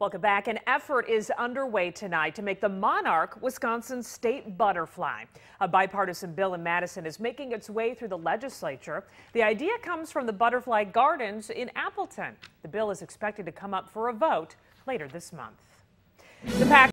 Welcome back. An effort is underway tonight to make the monarch Wisconsin's state butterfly. A bipartisan bill in Madison is making its way through the legislature. The idea comes from the Butterfly Gardens in Appleton. The bill is expected to come up for a vote later this month. The pack